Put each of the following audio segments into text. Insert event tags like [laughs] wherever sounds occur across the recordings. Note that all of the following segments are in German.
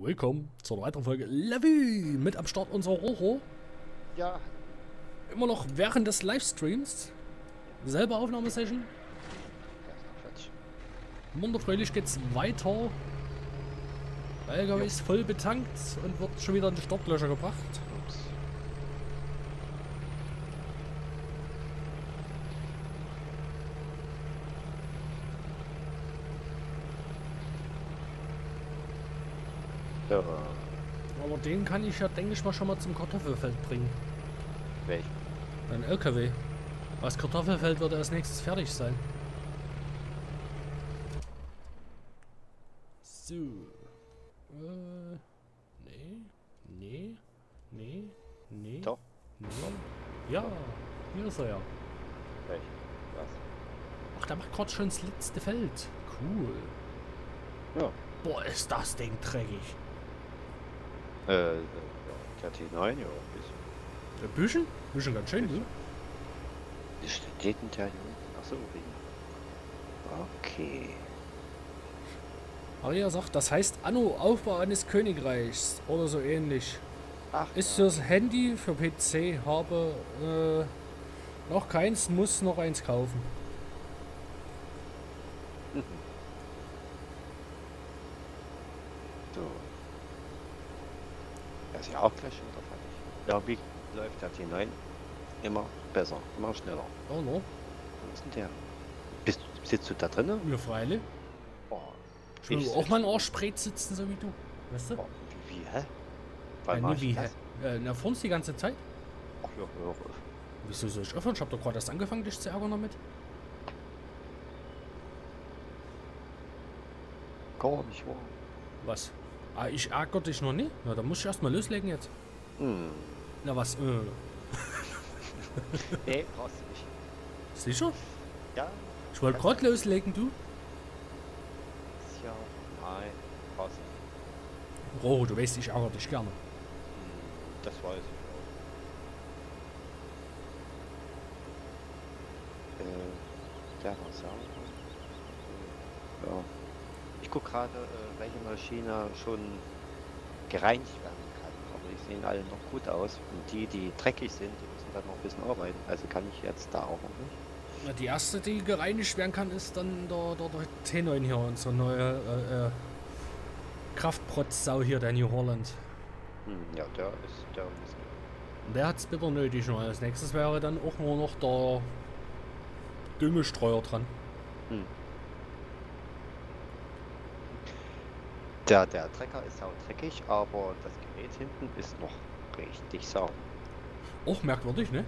Willkommen zur weiteren Folge Levy mit am Start unser Rojo. Ja, Immer noch während des Livestreams. Selbe Aufnahmesession. Wunderfröhlich geht's weiter. Der LKW ist voll betankt und wird schon wieder in die Startlöcher gebracht. Ja, Aber den kann ich ja, denke ich mal, schon mal zum Kartoffelfeld bringen. welch? Ein LKW. Das Kartoffelfeld wird als nächstes fertig sein. So. Äh. Nee. Nee. Nee. Nee. Doch, Nee. Ja. Hier ist er ja. welch? Was? Ach, der macht gerade schon das letzte Feld. Cool. Ja. Boah, ist das Ding dreckig. Äh, ja, der T9, ja, ein bisschen. Ein bisschen? Bisschen ganz schön. Wie steht denn der hier unten? Achso, wegen. Okay. Aria sagt, das heißt Anno, Aufbau eines Königreichs oder so ähnlich. Ach, Ist ja. fürs Handy, für PC, habe äh, noch keins, muss noch eins kaufen. So. Der ist ja auch gleich wieder. Ja, wie läuft der T9? Immer besser, immer schneller. Oh no, Wo ist denn der? Bist, sitzt du da drinnen? mir Freile. Oh, Ich will auch mal einen Arschbrett sitzen, so wie du. Weißt du? oh, wie, wie, hä? Ja, Wann mach nee, wie, das? hä? Äh, na, vor uns die ganze Zeit? Ach ja, ja, Wieso soll ich öffnen? Ich hab doch gerade erst angefangen, dich zu ärgern damit. gar nicht wahr. Was? Ah, ich ärgere dich noch nie? Na, dann muss ich erstmal loslegen jetzt. Hm. Na was, äh, [laughs] Nee, brauchst du nicht. sicher? Ja, Ich wollte gerade loslegen, du. ja. Nein, brauchst du nicht. Roho, du weißt, ich ärgere dich gerne. Hm, Das weiß ich auch. Äh, der was sagen? Ich gucke gerade, äh, welche Maschine schon gereinigt werden kann. Aber die sehen alle noch gut aus. Und die, die dreckig sind, die müssen dann noch ein bisschen arbeiten. Also kann ich jetzt da auch noch nicht. Na, die erste, die gereinigt werden kann, ist dann der, der, der T9 hier, unsere neue äh, äh, Kraftprotz-Sau hier, der New Holland. Hm, ja, der ist, der ist. Der hat's bitter nötig noch. Als nächstes wäre dann auch nur noch der Düngestreuer dran. Hm. Der, der Trecker ist auch dreckig, aber das Gerät hinten ist noch richtig sauber. Auch merkwürdig, ne?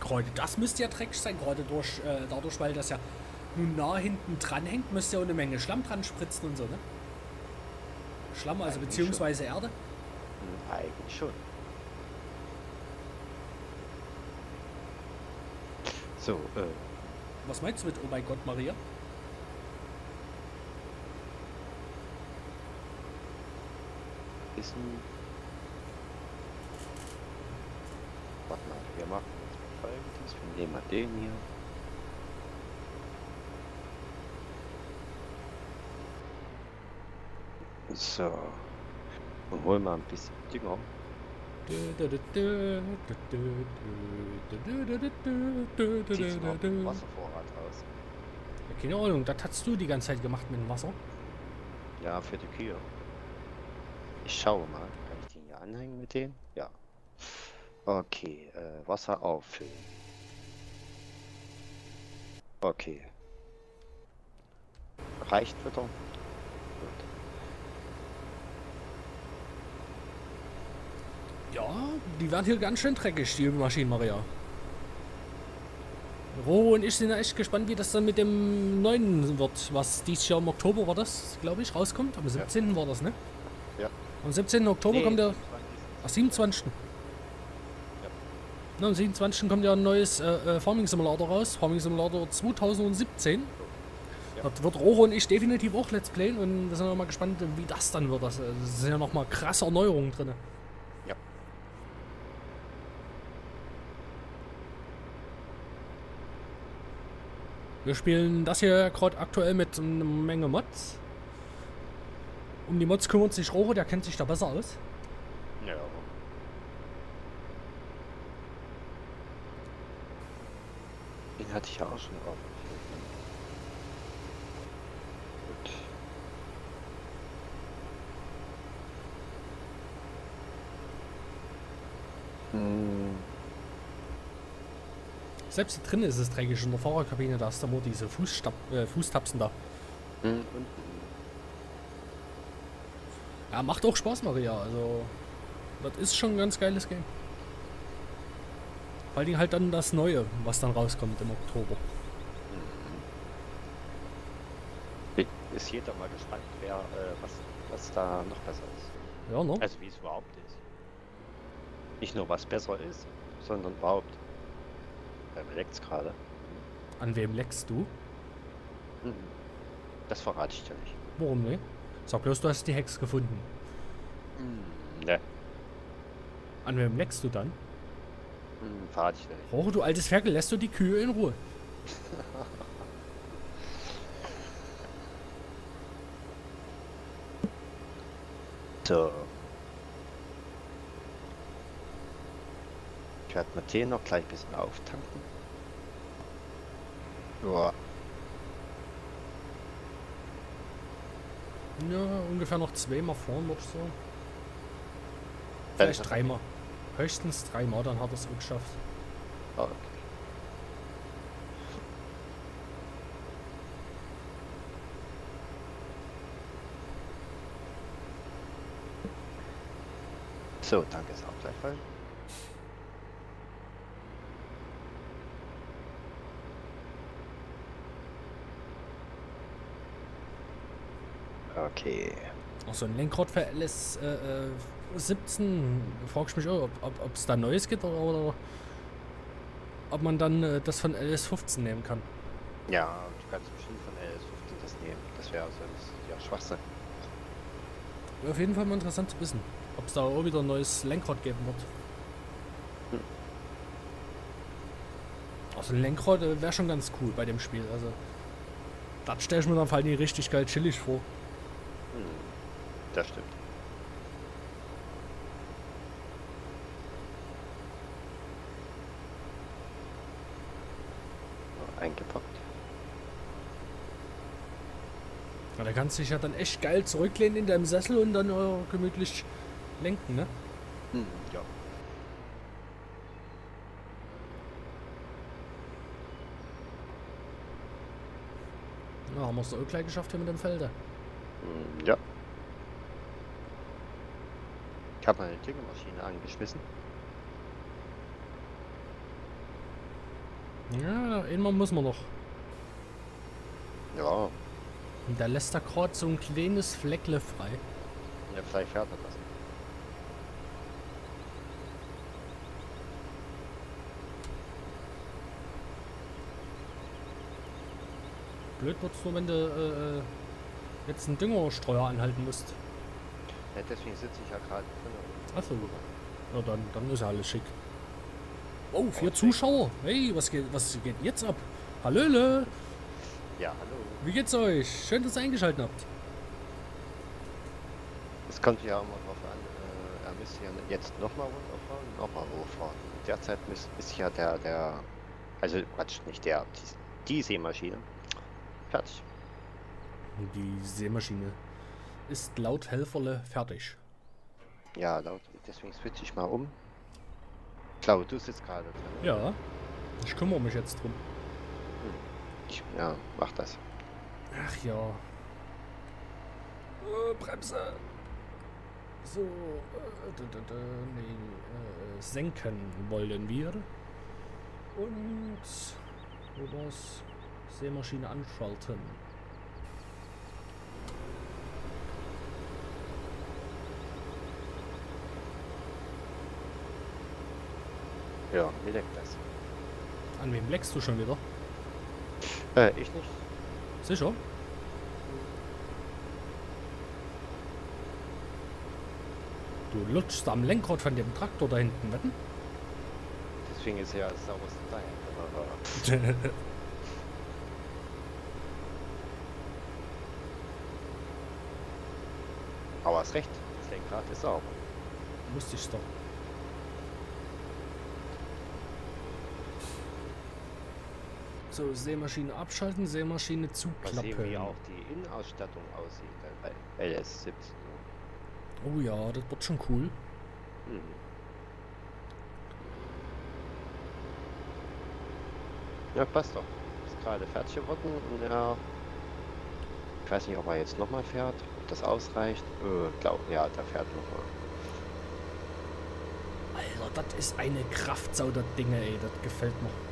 Gerade das müsste ja dreckig sein, gerade durch, äh, dadurch, weil das ja nun nah hinten dran hängt, müsste ja auch eine Menge Schlamm dran spritzen und so, ne? Schlamm, also Eigentlich beziehungsweise Erde. Hm, eigentlich schon. So, äh, Was meinst du mit Oh mein Gott, Maria? Ist ein. Warte mal, wir machen jetzt mal folgendes. Wir nehmen mal den hier. So. Und holen mal ein bisschen Dünger. Ziehst mal Wasservorrat raus. Ja, keine Ahnung, das hast du die ganze Zeit gemacht mit dem Wasser. Ja, für die Kühe. Ich schaue mal. Kann ich den hier anhängen mit dem? Ja. Okay, äh, Wasser auffüllen. Okay. Reicht wieder? Gut. Ja, die werden hier ganz schön dreckig, die Maschinen, Maria. Ro und ich sind ja echt gespannt, wie das dann mit dem neuen wird, was dieses Jahr im Oktober war das, glaube ich, rauskommt. Am 17. war das, ne? Ja. Am 17. Oktober Nee, kommt der. 20. Ach, 27. Na, am 27. kommt ja ein neues äh, äh, Farming Simulator raus. Farming Simulator 2017. Ja. Das wird Roho und ich definitiv auch Let's Playen und wir sind mal gespannt, wie das dann wird. Das, äh, das sind ja nochmal krasse Erneuerungen drin. Ja. Wir spielen das hier gerade aktuell mit einer Menge Mods. Um die Mods kümmert sich Roche, der kennt sich da besser aus. Ja. Den hatte ich ja auch schon auf. Gut. Hm, Selbst hier drin ist es dreckig in der Fahrerkabine, da ist da nur diese Fußstab äh, Fußtapsen da. hm, und Ja, macht auch Spaß, Maria. Also, das ist schon ein ganz geiles Game. Vor allem halt dann das Neue, was dann rauskommt im Oktober. hm. ist jeder mal gespannt, wer, äh, was, was da noch besser ist. Ja, ne? Also wie es überhaupt ist. Nicht nur was besser ist, sondern überhaupt. Beim leckt's gerade. An wem leckst du? Mhm. Das verrate ich dir nicht. Warum ne? Sag bloß, du hast die Hex gefunden. Ne, An wem leckst du dann? verrate ich nicht. Roche, du altes Ferkel, lässt du die Kühe in Ruhe? [laughs] So. Ich werde den noch gleich ein bisschen auftanken. Ja, Ja, ungefähr noch zweimal fahren oder so. Vielleicht dreimal. Höchstens dreimal, dann hat er es auch geschafft. Ah, okay. So, danke, ist auch gleichfalls. Okay. Auch so ein Lenkrad für LS äh, äh, 17, frag ich mich auch, ob es da Neues gibt oder, oder ob man dann äh, das von LS 15 nehmen kann. Ja, du kannst bestimmt von LS15 das nehmen. Das wäre sonst ja Schwachsinn. Wäre auf jeden Fall mal interessant zu wissen, ob es da auch wieder ein neues Lenkrad geben wird. Hm. Also ein Lenkrad äh, wäre schon ganz cool bei dem Spiel. Also das stelle ich mir dann vor allem richtig geil chillig vor. Hm, das stimmt. Eingepackt. Ja, da kannst du dich ja dann echt geil zurücklehnen in deinem Sessel und dann äh, gemütlich lenken, ne? Hm, ja. Ja, haben wir es auch gleich geschafft hier mit dem Felder. Hm, ja. Ich habe meine Düngermaschine angeschmissen. Ja, einmal muss man noch. Ja, Und da lässt er gerade so ein kleines Fleckle frei. ja vielleicht fährt er das. Blöd wird's nur, wenn du äh, äh, jetzt einen Düngerstreuer anhalten musst. Ja, deswegen sitze ich ja gerade drin. Achso. Ja, dann, dann ist ja alles schick. Oh, vier Okay. Zuschauer. Hey, was geht, was geht jetzt ab? Hallöle. Ja, hallo. Wie geht's euch? Schön, dass ihr eingeschaltet habt. Es kommt ja immer drauf an, äh, er müsste ja jetzt nochmal runterfahren, nochmal hochfahren. Derzeit ist, ist ja der, der, also Quatsch, nicht der, die, die Seemaschine. Fertig. Die Seemaschine ist laut Helferle fertig. Ja, laut, deswegen switche ich mal um. Klau, du sitzt gerade drin. Ja, ich kümmere mich jetzt drum. Ich, ja, mach das. Ach ja. Äh, Bremse. So, äh, nee, äh, senken wollen wir. Und wo war's? Seemaschine anschalten. Ja, mir leckt das. An wem leckst du schon wieder? Äh, ich nicht. Sicher? Du lutschst am Lenkrad von dem Traktor da hinten, wetten? Deswegen ist ja das sauberste Teil. [laughs] Aber hast recht, das Lenkrad ist sauber. Wusste ich doch. So, Seemaschine abschalten, Seemaschine Mal sehen, zuklappen. wie auch die Innenausstattung aussieht dann bei LS17. Oh ja, das wird schon cool. Hm. Ja, passt doch. Ist gerade fertig geworden und er. Ich weiß nicht, ob er jetzt nochmal fährt, ob das ausreicht. Äh, glaub, ja, der fährt nochmal. Alter, das ist eine Kraftsau, das Ding, ey. Das gefällt mir.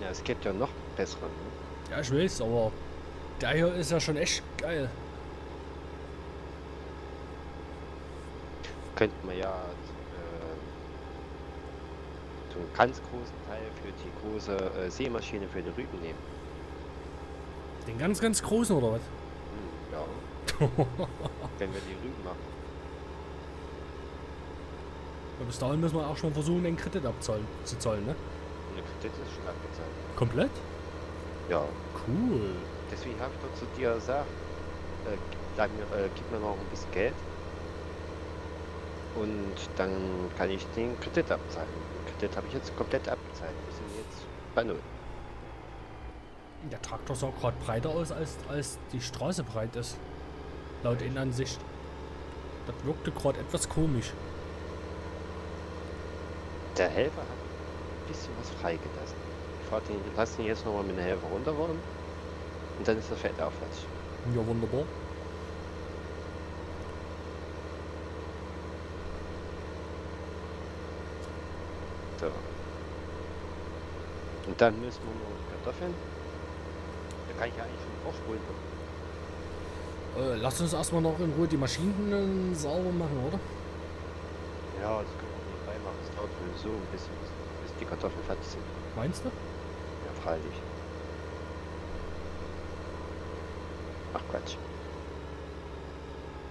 Ja, es gibt ja noch bessere. Ne? Ja, ich weiß, aber der hier ist ja schon echt geil. Könnten wir ja äh, so einen ganz großen Teil für die große äh, Seemaschine für die Rüben nehmen. Den ganz, ganz großen, oder was? Hm, ja, [laughs] wenn wir die Rüben machen. Ja, bis dahin müssen wir auch schon versuchen, den Kredit abzahlen, zu zahlen, ne? Kredit ist schon abgezahlt. Komplett? Ja, Cool. deswegen habe ich doch zu dir gesagt, äh, mir, äh, gib mir noch ein bisschen Geld. Und dann kann ich den Kredit abzahlen. Den Kredit habe ich jetzt komplett abgezahlt. Wir sind jetzt bei Null. Der Traktor sah gerade breiter aus, als, als die Straße breit ist. Laut Innenansicht. Das wirkte gerade etwas komisch. Der Helfer hat bisschen was freigelassen. Ich fahr den, lass den jetzt nochmal mit dem Helfer runterrollen. Und dann ist das Feld auch fertig. Ja, wunderbar. So. Und dann müssen wir noch Kartoffeln. Da kann ich ja eigentlich schon vorspulen. Äh, lass uns erstmal noch in Ruhe die Maschinen sauber machen, oder? Ja, das können wir nebenbei machen. Es dauert sowieso ein bisschen, bis, bis die Kartoffeln fertig sind. Meinst du? Ja, freilich. Ach Quatsch.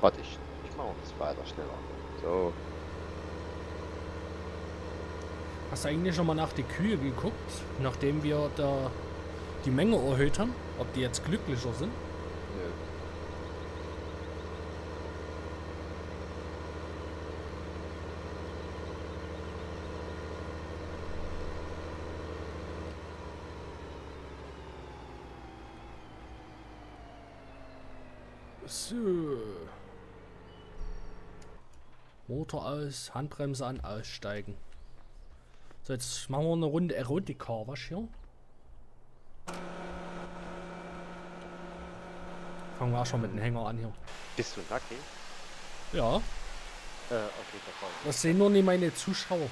Warte, ich, ich mache das weiter schneller. So, Hast du eigentlich schon mal nach die Kühe geguckt, nachdem wir da die Menge erhöht haben? Ob die jetzt glücklicher sind? nö. So. Motor aus, Handbremse an, aussteigen. So, jetzt machen wir eine Runde Erotika, was hier? Fangen wir auch schon mit dem Hänger an hier. Bist du nackig? Ja, Äh, okay, das sehen nur nicht meine Zuschauer.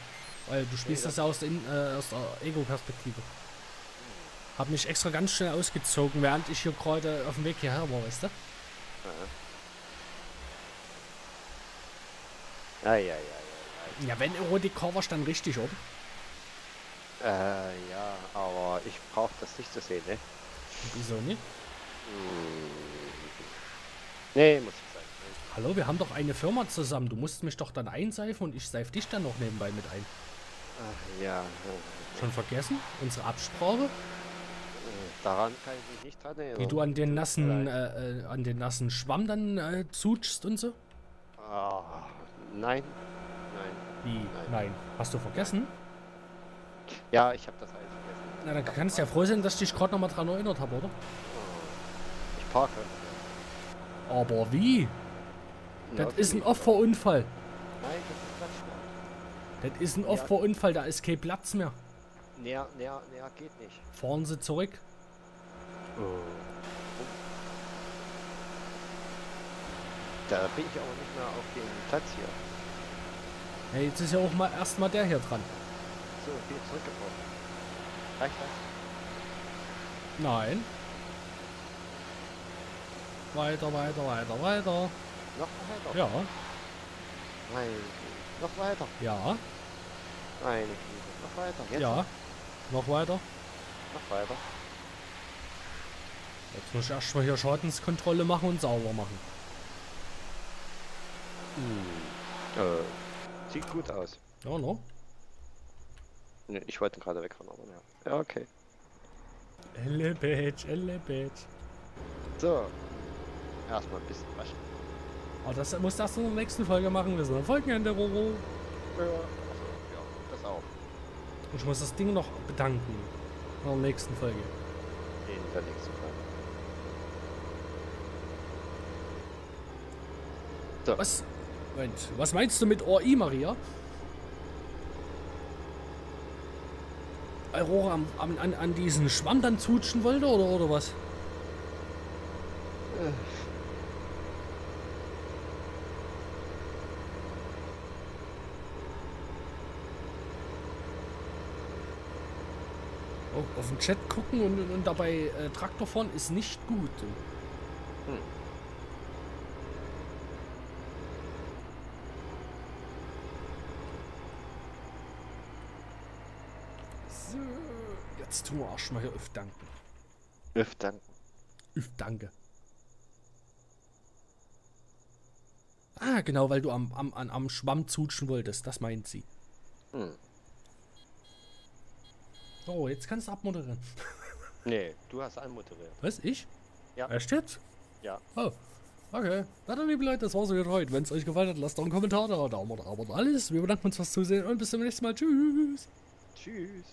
Weil du spielst Nee, das ja aus, In- äh, aus der Ego-Perspektive. Hab mich extra ganz schnell ausgezogen, während ich hier gerade auf dem Weg hierher war, weißt du? Ja, ja, ja, ja. Ja, wenn Erotika war, dann richtig, oder? ja. Äh, ja, aber ich brauche das nicht zu sehen, ne? Wieso nicht? Hm. Nee, muss ich sagen. ne? Hallo, wir haben doch eine Firma zusammen. Du musst mich doch dann einseifen und ich seife dich dann noch nebenbei mit ein. Ach, ja, äh, Schon vergessen? Unsere Absprache? äh, daran kann ich mich nicht dran erinnern. Wie du an den nassen, äh, äh, an den nassen Schwamm dann äh, zutschst und so? Ah, nein, nein. Wie? Nein. Nein. Hast du vergessen? Ja, ich habe das alles vergessen. Na, dann kannst du ja froh sein, dass ich dich gerade noch mal dran erinnert habe, oder? Ich parke. Aber wie? Ja, Das ist ein. Opferunfall. Nein, das ist Quatsch. Das ist ein. Opferunfall, da ist kein Platz mehr. Näher, näher, näher geht nicht. Fahren Sie zurück. Oh. Da bin ich aber nicht mehr auf dem Platz hier. Ja, jetzt ist ja auch mal erstmal der hier dran. So, bin jetzt zurückgebrochen. Reicht das? Nein. Weiter, weiter, weiter, weiter. Noch weiter? Ja, Nein. Noch weiter? ja, Nein. Noch weiter? Jetzt? ja. Noch weiter. Noch weiter? Jetzt muss ich erstmal hier Schadenskontrolle machen und sauber machen. Hm. Äh, sieht gut aus. Ja, ne? Ne, ich wollte gerade wegfahren, aber ja. Ja, okay. Elle Bitch, Elle Bitch. So. Erstmal ein bisschen waschen. Aber das muss das in der nächsten Folge machen. Wir sind am Folgenende, Roro. Ja, also, ja, das auch. Und ich muss das Ding noch bedanken. In der nächsten Folge. In der nächsten Folge. So. Was? Moment, was meinst du mit OI, Maria? Aurora am, an, an diesen Schwamm dann zutschen wollte oder, oder was? Oh, auf den Chat gucken und, und dabei äh, Traktor fahren ist nicht gut. Hm. Jetzt tun wir erstmal hier auf Danken. Öff danken. Üff, danke. Ah, genau, weil du am, am, am, am Schwamm zutschen wolltest. Das meint sie. Hm. So, jetzt kannst du abmoderieren. Nee, du hast anmoderiert. Was, ich? Ja. Echt jetzt? Ja. Oh, okay. Na dann, liebe Leute, das war's wieder heute. Wenn es euch gefallen hat, lasst doch einen Kommentar da. Daumen und alles. Wir bedanken uns fürs Zusehen und bis zum nächsten Mal. Tschüss. Tschüss.